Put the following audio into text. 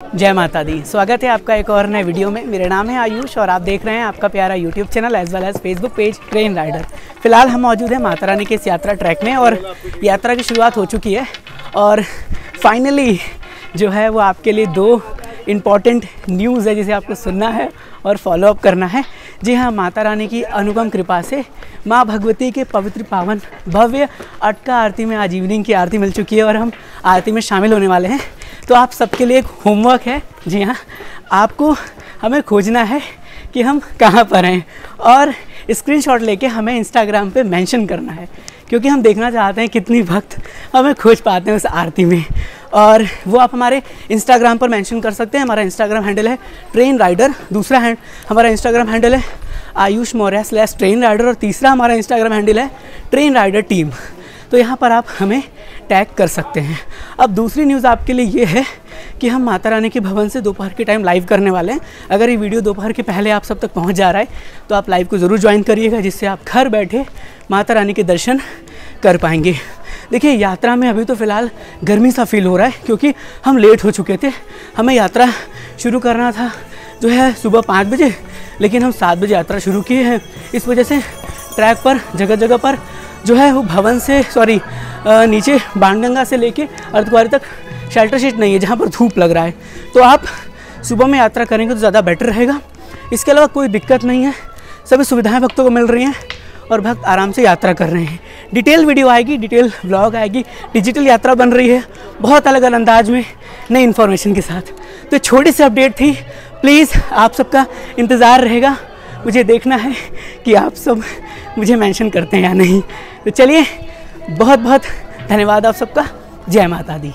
जय माता दी। स्वागत है आपका एक और नए वीडियो में। मेरा नाम है आयुष और आप देख रहे हैं आपका प्यारा YouTube channel as well as Facebook page train rider फ़िलहाल हम मौजूद हैं माता रानी के इस यात्रा ट्रैक में और यात्रा की शुरुआत हो चुकी है और फाइनली जो है वो आपके लिए दो इंपॉर्टेंट न्यूज़ है जिसे आपको सुनना है और फॉलोअप करना है। जी हाँ माता रानी की अनुपम कृपा से माँ भगवती के पवित्र पावन भव्य अटका आरती में आज इवनिंग की आरती मिल चुकी है और हम आरती में शामिल होने वाले हैं। तो आप सबके लिए एक होमवर्क है। जी हाँ आपको हमें खोजना है कि हम कहाँ पर हैं और स्क्रीनशॉट लेके हमें इंस्टाग्राम पे मेंशन करना है, क्योंकि हम देखना चाहते हैं कितनी भक्त हमें खोज पाते हैं उस आरती में। और वो आप हमारे इंस्टाग्राम पर मेंशन कर सकते हैं। हमारा इंस्टाग्राम हैंडल है ट्रेन राइडर दूसरा हैंड हमारा इंस्टाग्राम हैंडल है Ayush Maurya slash train rider और तीसरा हमारा इंस्टाग्राम हैंडल है ट्रेन राइडर टीम तो यहाँ पर आप हमें टैग कर सकते हैं। अब दूसरी न्यूज़ आपके लिए ये है कि हम माता रानी के भवन से दोपहर के टाइम लाइव करने वाले हैं। अगर ये वीडियो दोपहर के पहले आप सब तक पहुँच जा रहा है तो आप लाइव को ज़रूर ज्वाइन करिएगा, जिससे आप घर बैठे माता रानी के दर्शन कर पाएँगे। देखिए, यात्रा में अभी तो फ़िलहाल गर्मी सा फील हो रहा है, क्योंकि हम लेट हो चुके थे। हमें यात्रा शुरू करना था, जो है सुबह पाँच बजे, लेकिन हम सात बजे यात्रा शुरू किए हैं। इस वजह से ट्रैक पर जगह जगह पर जो है वो भवन से सॉरी नीचे बाणगंगा से लेके अर्धकुआरी तक शेल्टर शीट नहीं है, जहाँ पर धूप लग रहा है। तो आप सुबह में यात्रा करेंगे तो ज़्यादा बेटर रहेगा। इसके अलावा कोई दिक्कत नहीं है। सभी सुविधाएँ भक्तों को मिल रही हैं और भक्त आराम से यात्रा कर रहे हैं। डिटेल वीडियो आएगी डिटेल ब्लॉग आएगी डिजिटल यात्रा बन रही है बहुत अलग अलग अंदाज में, नई इन्फॉर्मेशन के साथ। तो छोटी सी अपडेट थी। प्लीज़ आप सबका इंतज़ार रहेगा। मुझे देखना है कि आप सब मुझे मेंशन करते हैं या नहीं। तो चलिए बहुत बहुत धन्यवाद आप सबका। जय माता दी।